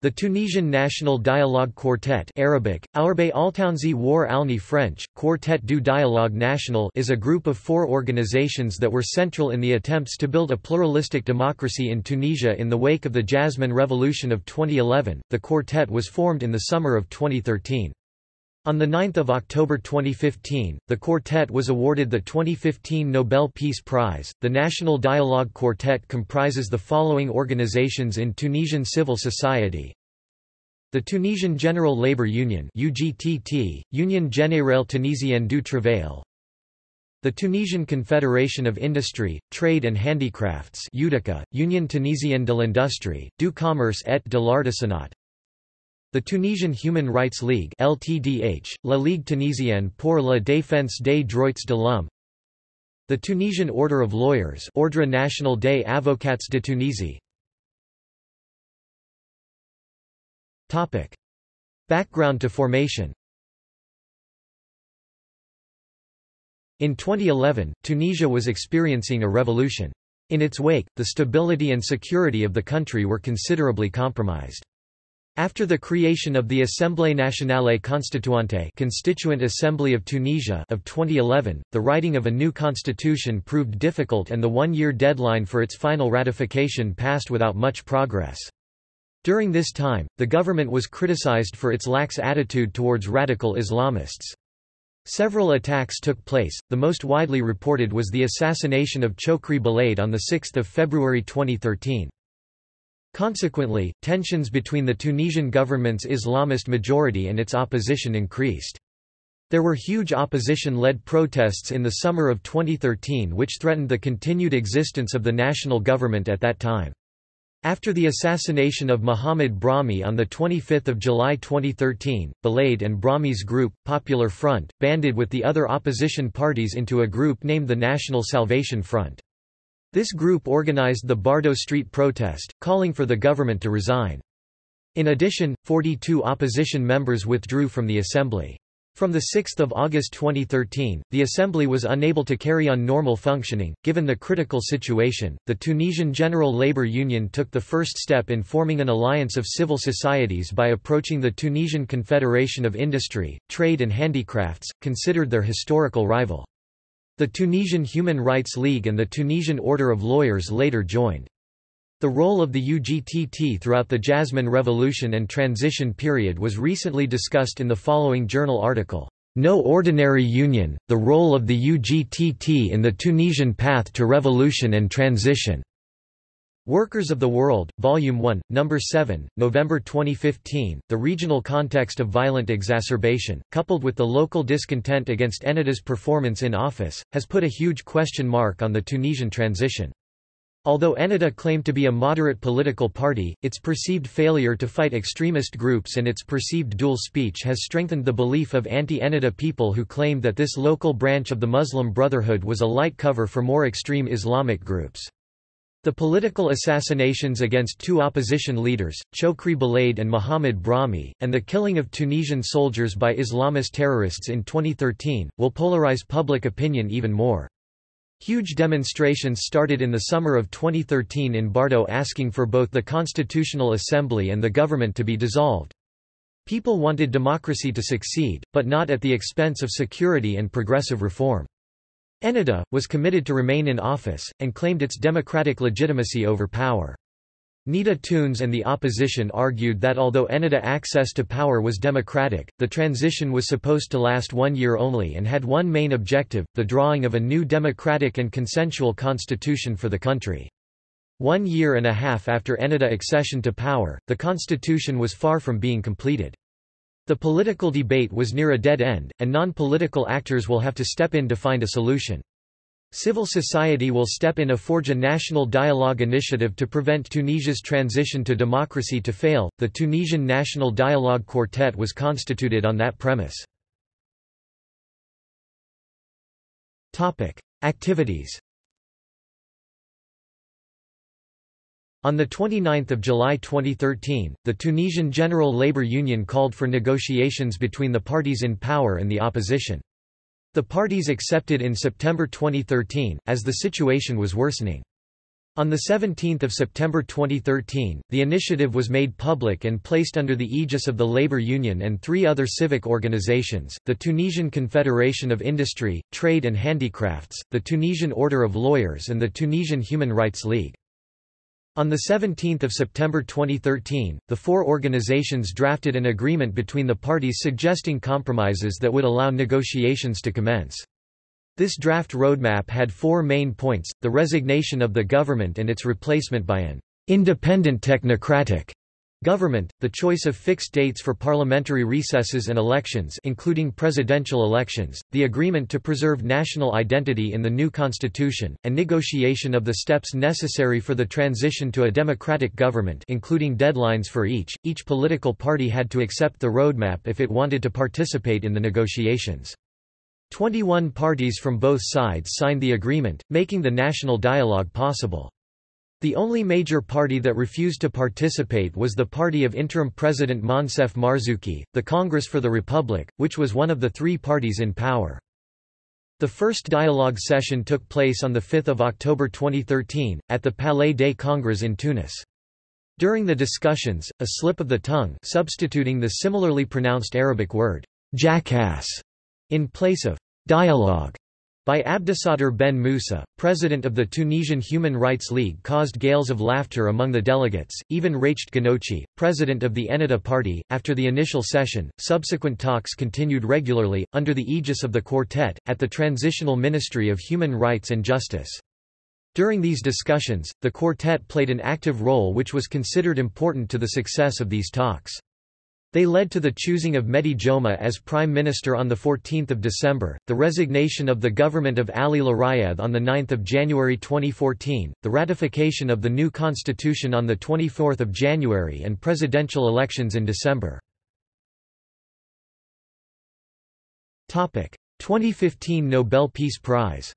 The Tunisian National Dialogue Quartet Arabic, War Alni French, Quartet du Dialogue National is a group of four organizations that were central in the attempts to build a pluralistic democracy in Tunisia in the wake of the Jasmine Revolution of 2011. The quartet was formed in the summer of 2013. On 9 October 2015, the quartet was awarded the 2015 Nobel Peace Prize. The National Dialogue Quartet comprises the following organizations in Tunisian civil society. The Tunisian General Labour Union UGTT, Union Générale Tunisienne du Travail The Tunisian Confederation of Industry, Trade and Handicrafts UTICA, Union Tunisienne de l'Industrie, du Commerce et de l'Artisanat the Tunisian Human Rights League LTDH, La Ligue Tunisienne pour la défense des droits de l'homme The Tunisian Order of Lawyers Ordre National des Avocats de Tunisie Topic. Background to formation In 2011, Tunisia was experiencing a revolution. In its wake, the stability and security of the country were considerably compromised. After the creation of the Assemblée nationale constituante Constituent Assembly of Tunisia of 2011, the writing of a new constitution proved difficult and the one-year deadline for its final ratification passed without much progress. During this time, the government was criticized for its lax attitude towards radical Islamists. Several attacks took place, the most widely reported was the assassination of Chokri Belaid on 6 February 2013. Consequently, tensions between the Tunisian government's Islamist majority and its opposition increased. There were huge opposition-led protests in the summer of 2013 which threatened the continued existence of the national government at that time. After the assassination of Mohamed Brahmi on 25 July 2013, Belaid and Brahmi's group, Popular Front, banded with the other opposition parties into a group named the National Salvation Front. This group organized the Bardo Street protest, calling for the government to resign. In addition, 42 opposition members withdrew from the assembly. From 6 August 2013, the assembly was unable to carry on normal functioning. Given the critical situation, the Tunisian General Labour Union took the first step in forming an alliance of civil societies by approaching the Tunisian Confederation of Industry, Trade and Handicrafts, considered their historical rival. The Tunisian Human Rights League and the Tunisian Order of Lawyers later joined. The role of the UGTT throughout the Jasmine Revolution and transition period was recently discussed in the following journal article, No Ordinary Union, the role of the UGTT in the Tunisian path to revolution and transition. Workers of the World, Volume 1, Number 7, November 2015. The regional context of violent exacerbation, coupled with the local discontent against Ennahda's performance in office, has put a huge question mark on the Tunisian transition. Although Ennahda claimed to be a moderate political party, its perceived failure to fight extremist groups and its perceived dual speech has strengthened the belief of anti-Ennahda people who claimed that this local branch of the Muslim Brotherhood was a light cover for more extreme Islamic groups. The political assassinations against two opposition leaders, Chokri Belaid and Mohamed Brahmi, and the killing of Tunisian soldiers by Islamist terrorists in 2013, will polarize public opinion even more. Huge demonstrations started in the summer of 2013 in Bardo asking for both the Constitutional Assembly and the government to be dissolved. People wanted democracy to succeed, but not at the expense of security and progressive reform. Ennahda, was committed to remain in office, and claimed its democratic legitimacy over power. Nidaa Tounes and the opposition argued that although Ennahda access to power was democratic, the transition was supposed to last one year only and had one main objective, the drawing of a new democratic and consensual constitution for the country. One year and a half after Ennahda accession to power, the constitution was far from being completed. The political debate was near a dead end, and non-political actors will have to step in to find a solution. Civil society will step in a forge a national dialogue initiative to prevent Tunisia's transition to democracy to fail. The Tunisian National Dialogue Quartet was constituted on that premise. Topic: Activities. On 29 July 2013, the Tunisian General Labour Union called for negotiations between the parties in power and the opposition. The parties accepted in September 2013, as the situation was worsening. On 17 September 2013, the initiative was made public and placed under the aegis of the Labour Union and three other civic organisations, the Tunisian Confederation of Industry, Trade and Handicrafts, the Tunisian Order of Lawyers and the Tunisian Human Rights League. On 17 September 2013, the four organizations drafted an agreement between the parties suggesting compromises that would allow negotiations to commence. This draft roadmap had four main points, the resignation of the government and its replacement by an independent technocratic government, the choice of fixed dates for parliamentary recesses and elections including presidential elections, the agreement to preserve national identity in the new constitution, and negotiation of the steps necessary for the transition to a democratic government including deadlines for each. Each political party had to accept the roadmap if it wanted to participate in the negotiations. Twenty-one parties from both sides signed the agreement, making the national dialogue possible. The only major party that refused to participate was the party of interim President Moncef Marzouki, the Congress for the Republic, which was one of the three parties in power. The first dialogue session took place on 5 October 2013, at the Palais des Congrès in Tunis. During the discussions, a slip of the tongue substituting the similarly pronounced Arabic word, jackass, in place of dialogue by Abdessattar Ben Moussa, president of the Tunisian Human Rights League caused gales of laughter among the delegates, even Rached Ghannouchi, president of the Ennahda party. After the initial session, subsequent talks continued regularly, under the aegis of the Quartet, at the Transitional Ministry of Human Rights and Justice. During these discussions, the Quartet played an active role which was considered important to the success of these talks. They led to the choosing of Mehdi Jomaa as Prime Minister on 14 December, the resignation of the government of Ali Larayedh on 9 January 2014, the ratification of the new constitution on 24 January and presidential elections in December. 2015 Nobel Peace Prize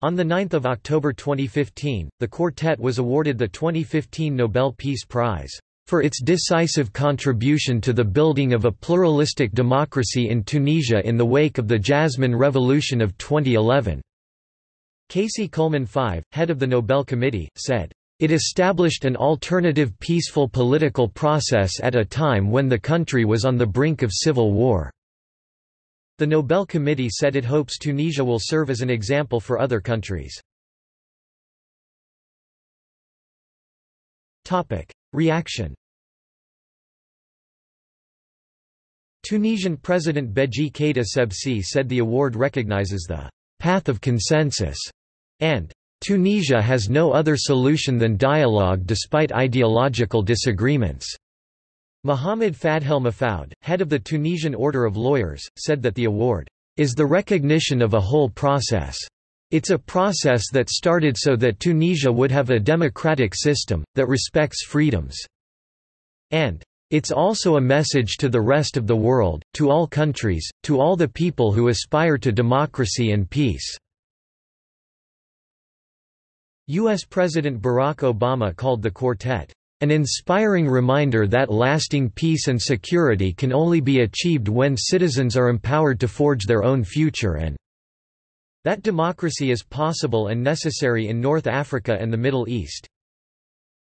On 9 October 2015, the quartet was awarded the 2015 Nobel Peace Prize for its decisive contribution to the building of a pluralistic democracy in Tunisia in the wake of the Jasmine Revolution of 2011. Kaci Kullmann Five, head of the Nobel Committee, said, "...it established an alternative peaceful political process at a time when the country was on the brink of civil war." The Nobel Committee said it hopes Tunisia will serve as an example for other countries. Reaction Tunisian President Beji Caid Essebsi said the award recognizes the path of consensus and Tunisia has no other solution than dialogue despite ideological disagreements. Mohamed Fadhel Mahfoud, head of the Tunisian Order of Lawyers, said that the award is the recognition of a whole process. It's a process that started so that Tunisia would have a democratic system, that respects freedoms. And, it's also a message to the rest of the world, to all countries, to all the people who aspire to democracy and peace." U.S. President Barack Obama called the quartet, an inspiring reminder that lasting peace and security can only be achieved when citizens are empowered to forge their own future and that democracy is possible and necessary in North Africa and the Middle East.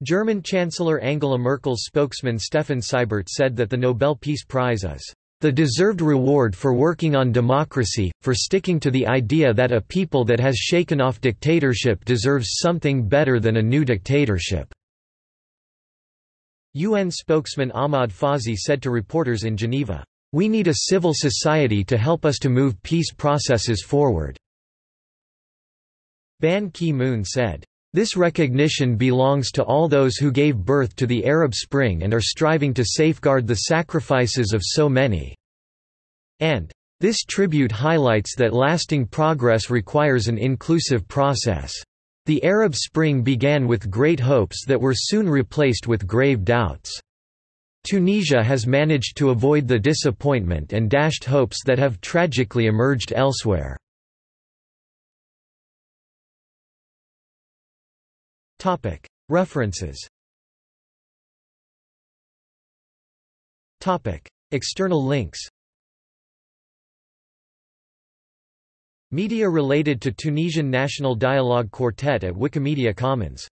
German Chancellor Angela Merkel's spokesman Stefan Seibert said that the Nobel Peace Prize is the deserved reward for working on democracy, for sticking to the idea that a people that has shaken off dictatorship deserves something better than a new dictatorship. UN spokesman Ahmad Fawzi said to reporters in Geneva, "We need a civil society to help us to move peace processes forward." Ban Ki-moon said, "This recognition belongs to all those who gave birth to the Arab Spring and are striving to safeguard the sacrifices of so many." And, "This tribute highlights that lasting progress requires an inclusive process." The Arab Spring began with great hopes that were soon replaced with grave doubts. Tunisia has managed to avoid the disappointment and dashed hopes that have tragically emerged elsewhere. References External links Media related to Tunisian National Dialogue Quartet at Wikimedia Commons